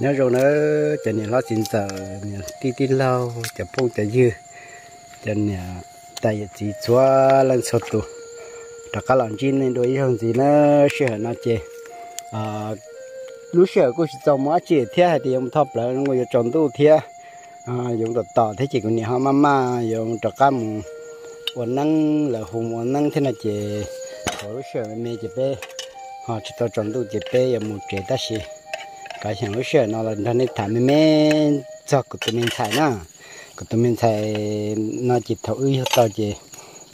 nếu rồi nó chân nhà lo xin sợ nhà tí tí lâu chả phong chả dư. Chân nhà tại chỉ chúa lên sốt tu đặc cả lòng chín nên đôi không gì nó sợ nó chê. À lúc sợ cũng trồng má chê thế thì ông thập lại nó người trồng tu thế à dùng đợt tỏ thế chỉ của nhà họ mama dùng đặc cả một ổn năng là hùng ổn năng thế là chê. Hồi lúc sợ mẹ chê bé họ chỉ tao trồng tu chê bé và một chê ta xí cái sản xuất sửa nó là nó nên thảm mẹ cho cái tụi mình xài nó cái tụi mình xài nó chỉ thấu ư to chỉ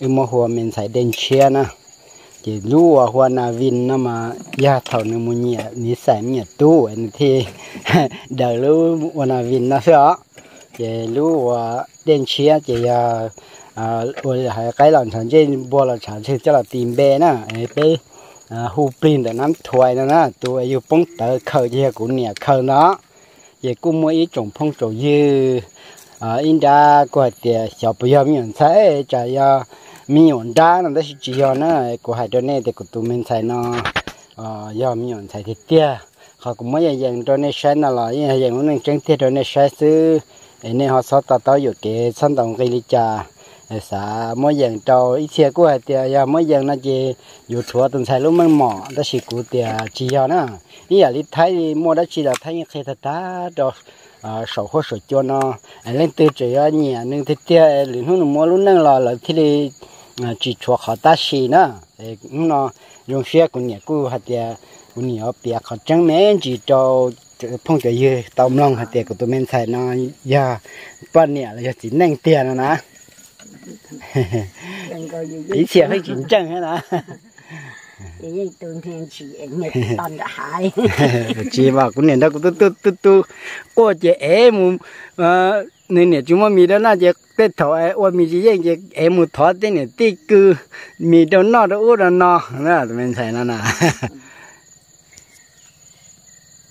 ư mua hoa mình xài đen chia nó chỉ lúa hoa na vin nó mà ya thầu nó mua nhẹ ní xài nhẹ tu anh thì đời lúa hoa na vin nó sợ chỉ lúa đen chia chỉ à à cái lòng sản trên bò lòng sản trên cho là tìm bé nó bé hu pin để nắm thuai nè nè tôi yêu bông tờ khờ gì cũng nè khờ nó về cũng mua ít trồng phong trồng dư à in ra qua tiền小不要面菜这要面ra nó đó chỉ要nó của hai đứa này thì của tụi mình xài nó à要面菜thì tia họ cũng mới dành cho nên sáng nó là dành nó tránh tiết cho nên sáng xứ nên họ sao tao taoอยู่cái sản phẩm cái lý trà Xã mỗi dạng trâu ít xe của thì giờ mỗi dạng nó chỉ dù thua từng sai lúc mang mỏ đó chỉ của thì chỉ cho nó. Ý là đi thấy mua đó chỉ là thấy khi thật ta rồi ờ, sổ hoa sổ cho nó. Lên từ chỉ ở nhà nhưng thì tia liền hướng mua lúc nâng lò là thì đi chỉ cho họ ta xì nó. Nó, dùng xe của nhà của hạt thì của nhà bia họ trắng mấy chỉ cho phong cái gì tàu long hạt thì của tụi mình xài nó. Giờ bao nhiêu là chỉ nâng tiền rồi nè qua chị em ờ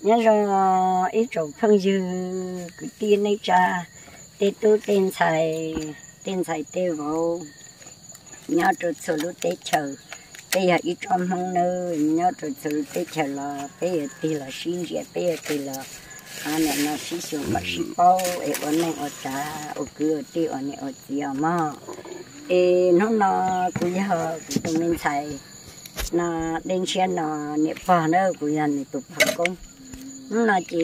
nhớ rồi ít chỗ phân dư cái tiền này cha. Tết tu tiền xài tiền xài tê vào nhớ rồi số lúc tết chờ. Bây giờ ít trong không nữa nhớ rồi số lúc tết chờ là bây giờ tê là xin gì bây giờ tê là anh này nó xí xuống mà xí bao ấy ở này ở cha ở cửa tê ở này ở gì mà ê nó nó cứ giờ tụi mình xài. Nó đến xe nó nếp phở nữa cứ giờ này tụt phở công nó chỉ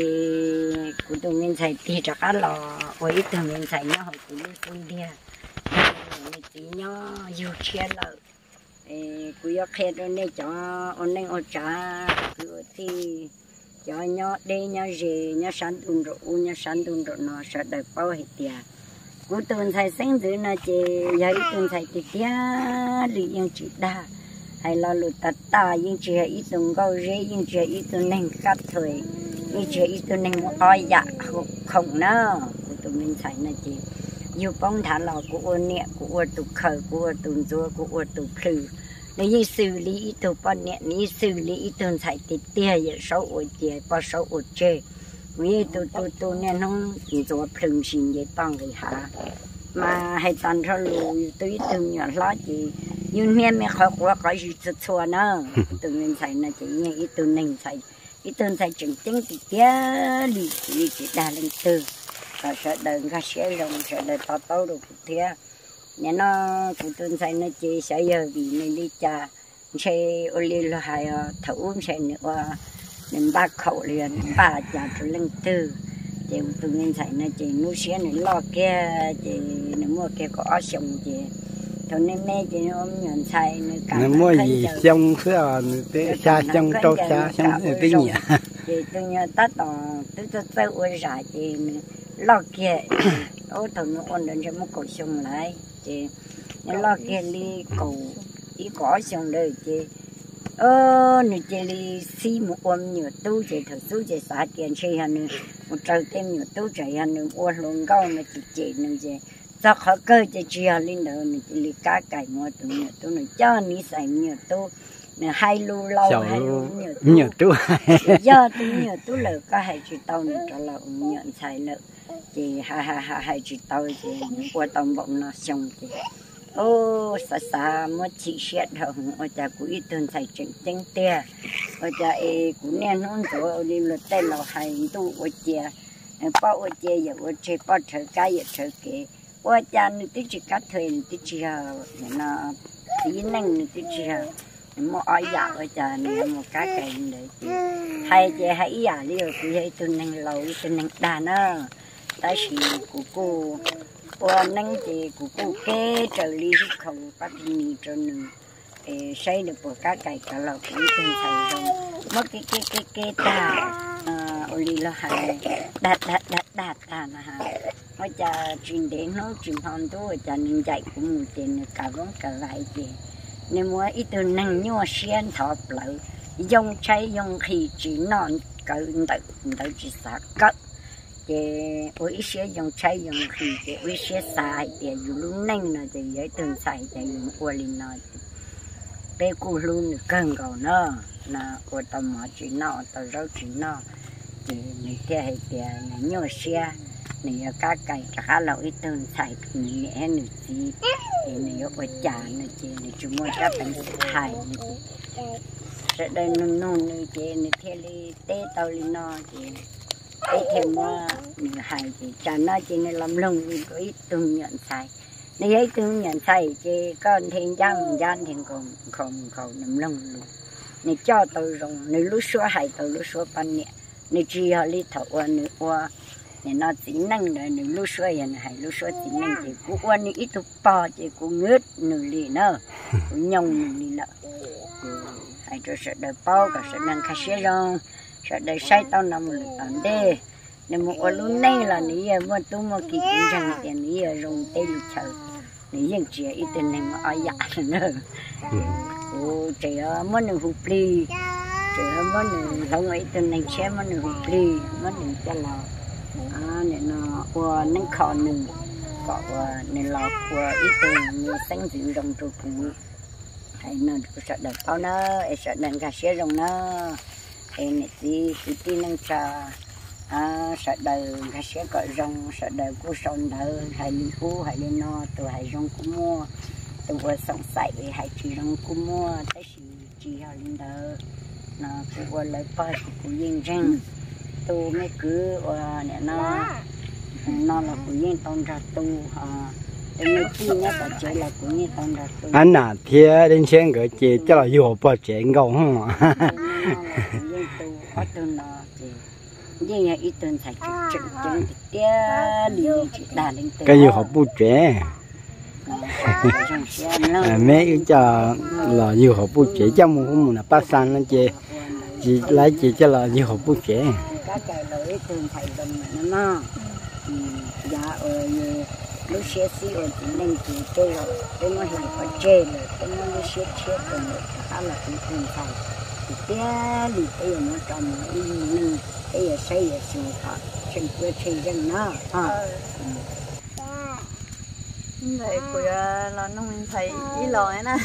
của tụi mình xài thì chắc là ít tụi mình xài nhau của lúc xuân đi mình chỉ nhau yêu chia lợ của yêu khe đó này cho, ông này ông cha cứ thì cho nhỏ đi nhỏ gì nhỏ sáng tuần rồi u nhau sáng tuần rồi nó sẽ đợi bao hết tiền. Cú tuần thầy sinh thứ nó chỉ giờ tuần thầy thì tiền lý những chỉ đa. Hay là lụt tạt ta những chỉ ít tuần gạo rễ những chỉ ít tuần nên cắt thời. Như chị ít tôi nên oi dạ không không nó cú tuần mình là chị yêu bông thả lò của ô nẹ của ô tụ khờ của ô tụ rùa của ô tụ khử nếu như xử lý ít tụ bọn nẹ nếu xử lý ít tụ xài thì tia giờ sâu ô chè bao sâu ô chè. Vì tụ tụ tụ nè nó rùa phừng xin vậy tăng thì hả mà hay tăng cho lùi tôi tụ nhỏ lo chị nhưng nè mẹ khó quá có gì cho chua nó tụi mình xài là chị nghe ít tụ nên xài cái tên thầy chừng tiếng thì tía lì thì chỉ đà lên từ. và sợ đời ra sẽ lòng sợ đời to to được tía nhà nó phụ tên thầy nó chỉ sợ giờ vì nên đi cha xe ô li là hai thấu xe nữa nên ba khẩu liền ba cha cho lên từ thì tụi mình thầy nó chỉ nuôi xe này lo kia chỉ nó mua kia có ở sông chỉ thôi nên mẹ chỉ nó nhận xài nó cả nó mua gì trong xưa thế xa trong trâu xa trong cái nhỉ? Thì tôi nhớ tắt đó tôi cho tôi uống ra thì lo kia ô thằng nó ôn đến cho một cổ sông lại thì nó lo kia đi. cổ ý có sông đời thì ơ nó chỉ đi xí một ôm nhiều tu chỉ thật tu chỉ xả tiền chơi hành một trời thêm nhiều tu chạy hành ôn luôn cao nó chỉ chỉ nó chỉ cho khó cơ cho chia lên đó nó chỉ li cá cải mua tụi nó tụi nó cho ní xài nhiều tu hai lu lâu hai lu nhiều tu. nhiều tu. Do tu nhiều tu lợ có hai chỉ tàu nó cho ủng nhận xài lợ chị ha ha ha hai tôi chị những qua tàu bụng nó xong chị. Ô, xa xa, mà chị xét đâu ở cha cũng ít tuần sai chuyện chỉnh tia ở cha ấy cũng nên hôn chỗ đi là tay là hành tu ở cha. Bao ở cha, giờ ở cha bao thời cái giờ thời cái ở cha nó tí chỉ cắt thuyền nó tí chỉ là nó tí năng dạ, nó tí chỉ là mà ở giả ở cha nó một cái cái chị. Hay chị hay giả dạ đi, rồi thì hay tuần năng lâu tuần năng đàn á ta chỉ cố cố qua năng thì cố cố kê trở lý không bắt đi cho nữ xây được một cái cái cả lò cũng trên thầy rồi mất cái cái cái cái ta ở lý lo hay đạt đạt đạt đạt ta mà ha. Mà cha truyền đến nó truyền hoàn tu cha nên dạy cũng một tiền cả vốn cả lại gì nên mua ít từ năng nhua xiên thọ lợi dùng cháy dùng khí chỉ non cỡ tự tự chỉ sợ cất cái, ôi xe dùng cháy dùng khí cái ôi xe xài thì dùng lúc nâng nó thì dễ từng xài thì dùng ôi lên nó bé cô luôn cần cầu nó là ôi tao mỏ chỉ nó tao rau chỉ nó thì mình kia hay kia này nhớ xe này cá cày cá lẩu ít từng xài này nhẹ nữa gì thì này ôi chả nữa chị này chúng mua các bánh hại nữa chị sẽ đây nung nung nữa chị này theo đi tê tao lên nó chị thấy thêm mà hay thì cha nó chỉ nên làm lông có ít tương nhận sai. Nếu ấy tương nhận sai thì con thiên giang giang thì còn không không làm lông luôn. Nếu cho tôi rồi nếu lúc xưa hay tôi, lúc xưa ban nhẹ. Nếu chỉ họ đi thầu qua nếu qua nếu nó chỉ năng rồi nếu lúc xưa hiện hay lúc xưa chỉ năng thì cũng qua nếu ít tục bò thì cũng ngớt nửa lì nữa cũng nhông nửa lì nữa ừ, hay cho sợ đời bao cả sợ năng khai xe rồi sợ đời say tao nằm một tận đê. Nên một ở lúc này là ní giờ mà tôi mà kỹ cũng chẳng tiền ní giờ dùng tay lụt chờ ní giờ chỉ ít tiền này mà ai dạ nữa. Ô chỉ ở mất nửa hụt đi chỉ ở mất nửa không ấy tiền này xe mất nửa hụt đi mất nửa cho là à nên nó qua nên khó nửa có nên là qua ít tiền như sáng dịu đồng tôi cũng hay nó sợ đời tao nó sợ đời cả xe rồng nó em thì thì tin năng cha à sợ đời cái sẽ gọi rong sợ đời của son đời hay đi cũ hay đi no từ hay rong cũng mua. Từ vừa sống sậy hay chỉ rong cũng mua tới chỉ chỉ hay lên đời nó cứ vừa lấy ba của yên răng. Tu mới cứ và nè nó nó là của yên tông ra tu à anh à thế đến xem cái chị cho là vô bỏ chị ngầu không ạ? Cái gì họ bu trẻ. Mấy cho là nhiều họ bu trẻ trong một hôm là bác san nó chị. Chị lấy chị cho là nhiều họ bu trẻ. Dạ lúc xe xí chỉ nên chỉ chơi rồi tôi nói là phải chơi rồi tôi nói lúc xe chơi rồi khá là cũng không phải thì té thì bây giờ nó trồng đi mình bây giờ xây ở sinh hoạt sinh quê xây dân nó ha này của lo nông thấy ý lo ấy nè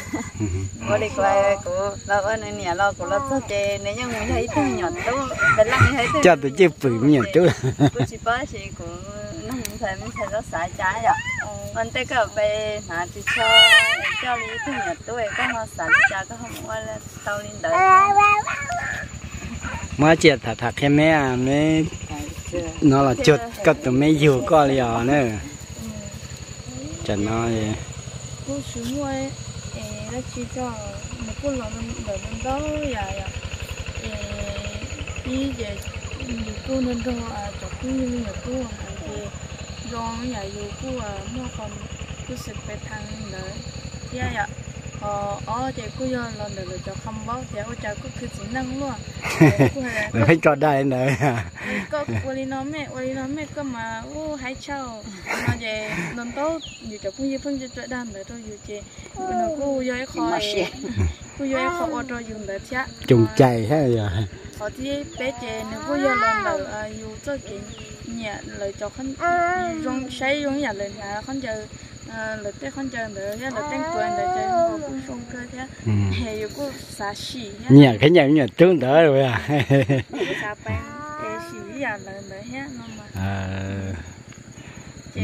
có đi qua của lo ở nơi nhà lo của lo cho chè nếu như mình thấy tôi nhỏ tôi để lăng thấy tôi cho tôi chơi bự nhiều chứ của chị ba chị nông mình thấy mình thấy rất sải trái rồi mình tới cái về mà chị cho cho đi tôi nhỏ tôi có họ sải trái có không qua là tao đợi mà chị thật thật cái mấy à mấy nó là chuột có tụi mấy nhiều có liền nữa. Nói. Gì cô chú mua ấy nó chỉ cho một lòng đó ya ya đi về nhiều cô nên đó à cho cô như nhiều cô à thì rong ya nhiều cô à mua còn cô sẽ phải thằng nữa. Ya ya ờ ờ thì cô giờ lần đầu cho không báo thì cô cho cô cứ chỉ năng luôn phải cho đây nữa. Có quali nó mẹ quali nó mẹ có mà. Ô hãy chào. Mà về lần đó nhiều cho phương phương cho chơi đàn để tôi nhiều chơi nó cô giờ khó cô giờ khó ở đó dùng để chả trùng chạy hết rồi họ thì bé chơi nếu cô giờ lần đầu dùng cho cái nhà lời cho khăn dùng xây dùng nhà lời nhà khăn chờ là tết con chơi nữa là tết tuần để chơi một cũng xong cơ thế hay có cũng xả xỉ nhà cái nhà nhà tương đỡ rồi à. Xả bánh để xỉ à là để hết nó mà. À. Chị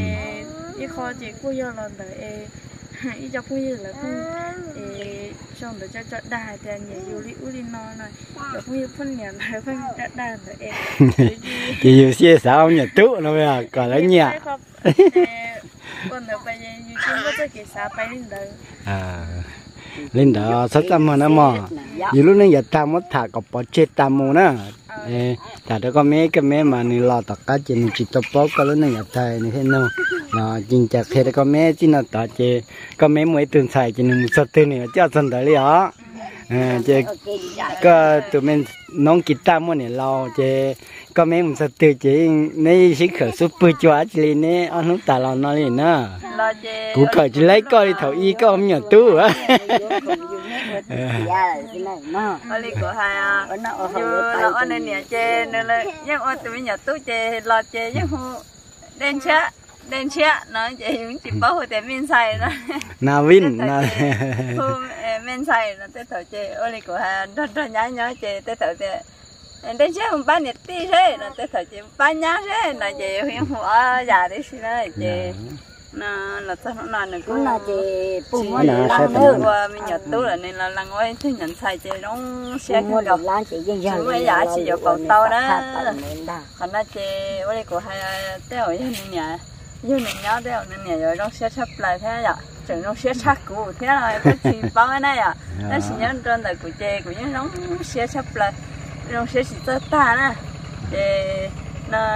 đi kho chị cô giờ là để ít cho cũng như là cũng trong đó cho cho đài thì nhẹ yêu li u li nó này cũng như phân nhà. Này phân cho đài rồi em chỉ yêu xe sao nhà tụ nó bây giờ còn lấy nhà. Còn được bây giờ như chúng có cái sao bay lên đó à lên đó sắp tâm mà nó mò. Dù lúc này giờ ta mất thả có bỏ chết ta mù nè thả đó có mấy cái mấy mà ni lo tất cả chỉ chỉ tập bó có lúc này giờ thầy này thế nào nó chính chắc thế có mấy chỉ nó tao chỉ có mấy mỗi tuần xài chỉ nên một tuần này cho dân đấy đó chỉ có tụi mình nông kỹ ta mua này lo chỉ có mấy một tuần chỉ này sĩ khởi số bự cho chỉ này anh lúc ta lo nó liền nè. Cú khởi chỉ lấy coi thầu y có ông nhà tu á đây của hai à. Như là anh này nè chê nên là nhưng anh tụi nhà tu chê lo chê nhưng đen chết đen chết. Nó chê những chỉ bảo hồi để mình xài nó na vin na mình xài nó tới thầu chê ở đây của hai rất rất nhá nhá chê tới thầu chê đen chết một bán nhiệt tí thế. Nó tới thầu chê bán nhá thế. Nó chê hiện hoa già đấy xí nó chê nó là sao nó là nó cũng là chị bùn Nó là thành- qua mình nhật tú là nên là lăng quay thứ nhận nó sẽ mua không được. Gặp lan chị dân dân Chúng mới giả chỉ được cầu tàu đó. còn nó chê ở đây của hai téo với nên nhà như mình nhớ téo nên nhà rồi nó sẽ sắp lại thế ạ. Chừng nó sẽ sắc cũ thế là có chỉ bao cái này à nó chỉ nhớ trên đời của chê của những nó sẽ sắp lại. Nó sẽ chỉ tới ta nè. Chê nó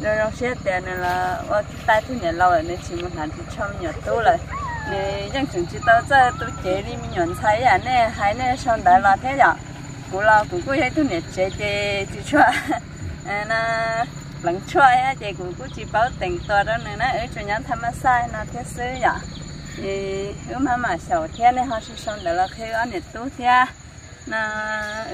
nó nó sẽ tiền này là ở tay thứ nhà lâu rồi nên chỉ muốn làm thì mình nhật tú rồi nè chẳng chừng chỉ tới giờ tôi chế đi mình nhận thấy à nè hay nè xong đại là thế ạ? Cú là cú cú thấy tôi nhật chế chế chỉ cho nó lần cho á chế cú cú chỉ bảo đó nên nó ở chỗ nhà tham sai nó thế sư nhở thì ở mà mà sầu thế này họ sẽ xong đại là khi ở nhật tú thế nó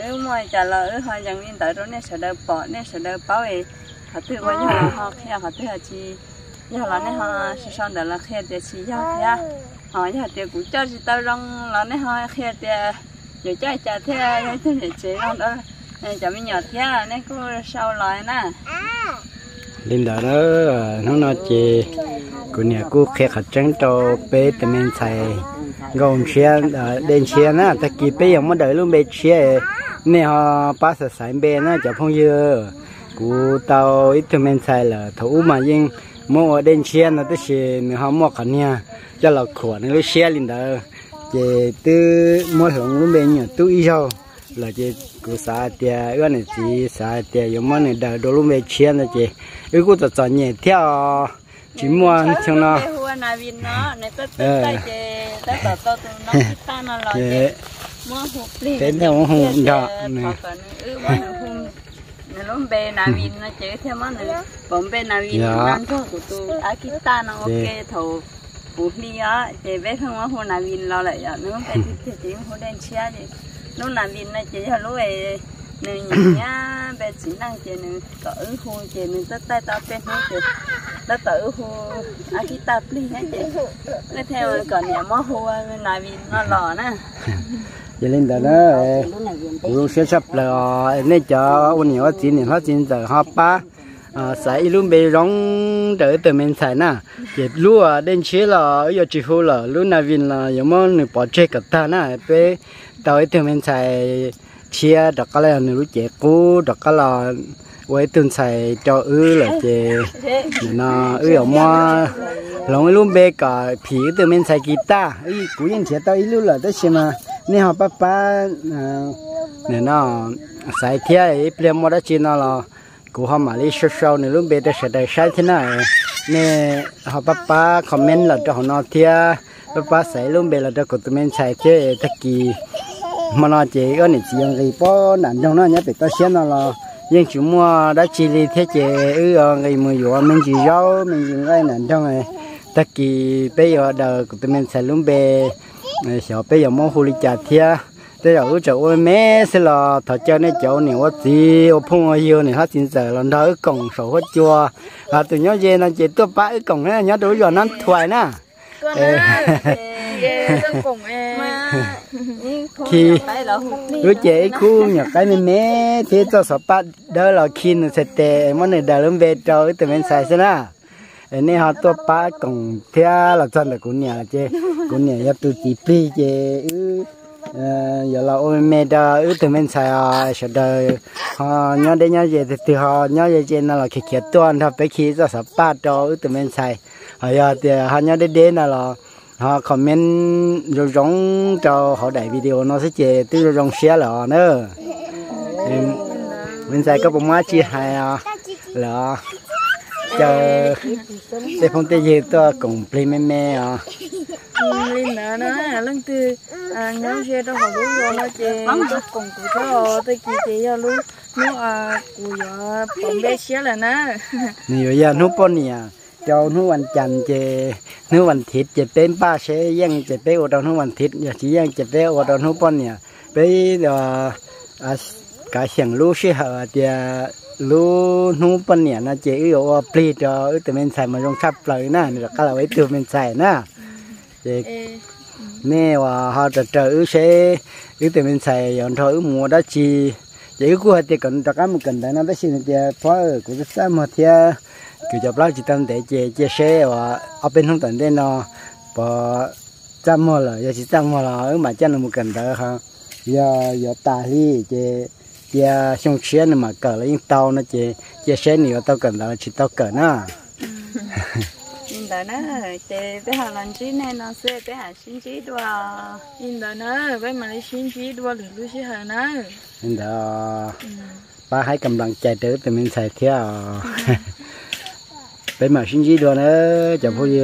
ở ngoài trả lời ở họ dần lên tới đó nên sẽ đỡ bỏ, nên sẽ đỡ bảo ấy họ tự qua nhau họ khi họ tự họ chỉ giờ là nên họ sẽ xong đại là khi để chỉ giao thế họ giờ thì cũng cho chị tao rong là nên họ khi để giờ cho chả thế cái thứ gì rong đó chả mình nhỏ thế nè cô sau lại nè. Lên đó đó nó nói chị của nhà cô khét hạt trắng cho bé tụi mình xài gồm xe ờ, đèn xe na ta kỳ bé không mà đợi luôn bé xe. Nè họ ba sợ xài bé na chả phong dưa cô tao ít tụi mình xài là thủ mà nhưng mua đèn xe nó tới xe nữa họ mua khẩn nha cho là khổ nó xe lên đó chị tư mua hưởng luôn bé nhở tôi yêu là chỉ của xã thì cái này chỉ xã thì giống mà này đợi đồ luôn bé xe nó chỉ cái của tao chọn nhẹ theo chỉ mua cho nó na hộp đi. Đến theo hùng đó này ừ lúc bé na vin nó chế theo mà nó bấm bé na vin nó cho của tôi akita nó ok thầu bút đi á chế bé không có hùng na vin lo lại à nó bé thì chỉ hùng đen chia gì lúc na vin nó chế cho lúc ấy nên nhá bé chỉ năng chế nên cỡ hùng chế nên tất tay tao bên hết chế tất tự hùng akita pli hết chế cái theo còn nhà mó hùng na vin nó lò nè. Giờ lên đó đó cũng sẽ sắp là nên cho ôn nhiều chỉ nên hết chính giờ họ ba xài luôn bị rong đỡ từ mình xài nè. Chỉ lúa đến chế là giờ chỉ hú là lúa nào vin là mà nửa bỏ chết cả ta nè bé tới thì mình xài chia đặc cái là nửa chế cũ đặc cái là với tuần xài cho ư là chế nó ư ở mà lòng luôn bê cả phí từ mình xài guitar ấy cũ nhân chế tới ít luôn là đó xem mà. Nên họ ba ba à, nên nó xài thia ấy bây giờ đó chỉ nó là cũ họ mà đi sơ sơ nè luôn bê đó sẽ để sai thế này. Nên họ ba ba comment là cho họ nó thia. Ba ba xài luôn bê là cho của tụi mình xài thế thật kỳ mà nó chỉ có này chỉ cái bó nản trong nó nhớ bị tao xem nó là nhưng chúng mua đã chỉ đi thế chế ư người mua dùa mình chỉ rau mình dùng cái nản trong này tất kỳ bây giờ đời của tụi mình xài luôn bé sợ bây giờ mua hồ ly trà thia bây giờ ở chỗ ôi mẹ sẽ là thọ cho nên chỗ này quá gì ô phong ở yêu này hết xin giờ lần đó cổng sổ hết chua à tụi nhớ về nó chỉ tôi bãi cổng này nhớ đối giờ nó thoại nè con á con cùng em khi cứ chế khu nhà cái mình mẹ thế cho sợ bắt đó là khi nó sẽ tệ món này đã lớn về cho tụi mình xài xem na nên họ tôi bãi cổng thia là chân là của nhà chứ cũng nhà tu chỉ pi chế ư giờ là ôm mẹ đó ư từ mình xài à sợ đời họ nhớ đến nhớ về từ họ nhớ về trên là khi khi tuần họ phải khi ra sắp ba đó ư từ mình xài. Họ giờ thì họ nhớ đến đến là họ comment rồi giống cho họ đẩy video nó sẽ chế từ rồi giống share là nữa. Mình xài có bộ má chi hay à? Là chờ. Để phong tê gì tôi cùng play mẹ à? Lên nữa nó lần từ nhớ xe đó họ lúc rồi nó nó cùng cụ cho tôi chỉ chỉ cho lúc nó à cụ giờ bọn bé xe là nó. Nhiều giờ nó bọn nè cho nó hoàn chăn chè nó hoàn thịt chè bên ba sẽ yang chè bé ở đâu nó hoàn thịt giờ chỉ yang chè bé ở đâu nó bọn nè bé là à cả hàng lúa sẽ hở thì lúa nó bọn nè nó chè ở plei cho từ mình xài mà trong sắp lời nè được cái là với từ mình xài nè. Thì nè và họ trở trở sẽ cái từ mình xài dọn thôi mùa đó chi chỉ của thì còn tất cả một cần đó nó đã xin thì phó của cái sao mà thì cứ cho bao chỉ tâm để chia chia sẻ và ở bên không tận đây nó. Bỏ trăm mò là giờ chỉ trăm mò là mà chân là một cần đó ha. Giờ giờ ta đi chia chia xong xe mà cỡ lấy tàu nó chia chia sẻ nhiều tao cần đó chỉ tao cỡ nữa nhìn đó nó chế bé họ làm chi này nó sẽ bé họ xin chi đùa nhìn đó nó với mà lấy xin chi đùa được lúc xí hở nó. Nên đó ba hãy cầm bằng chạy tới thì mình xài theo bên mà xin gì đùa nữa chẳng bao gì